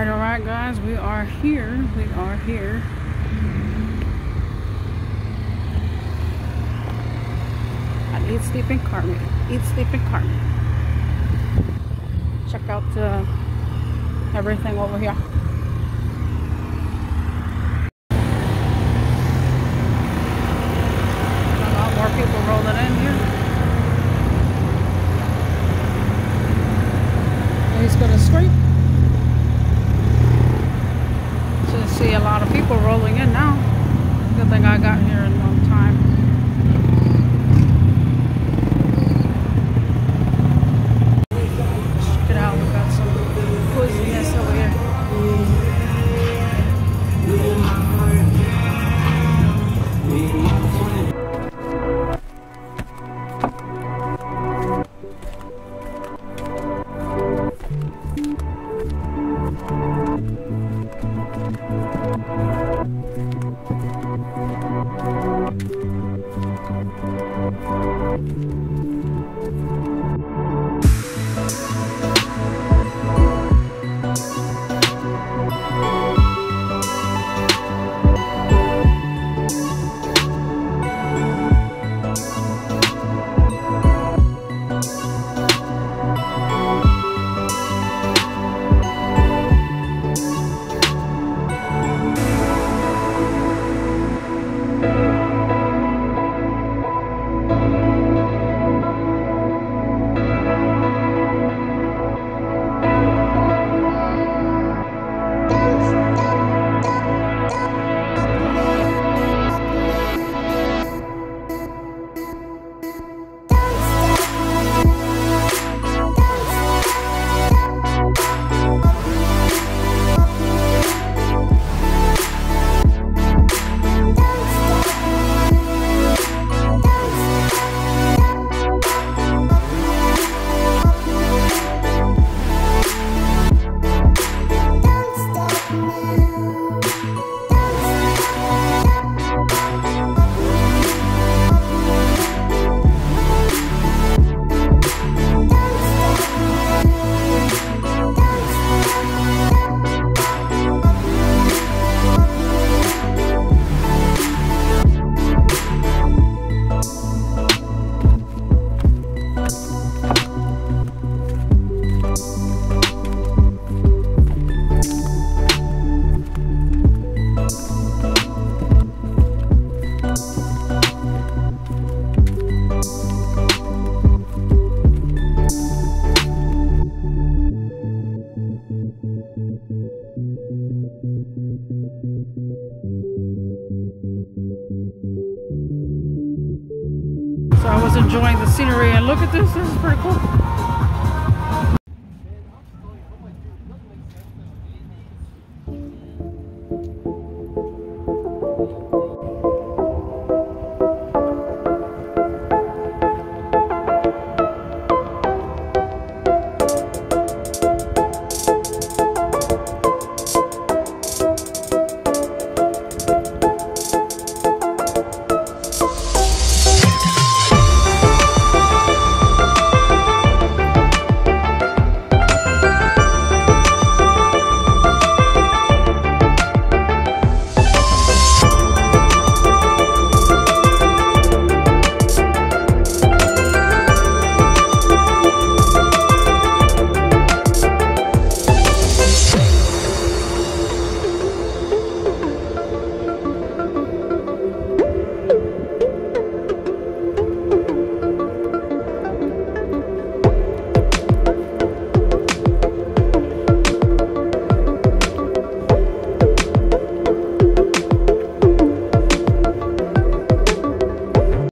Alright, alright guys, we are here. We are here. At Eat Sleep and Car Meet. Eat Sleep and Car Meet. Check out uh, everything over here. A lot more people rolling in here. He's gonna scrape. To see a lot of people rolling in now. Good thing I got here in on time. So I was enjoying the scenery and look at this, this is pretty cool.